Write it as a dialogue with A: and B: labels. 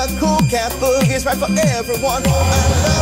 A: The cool cat boogie's right for everyone. I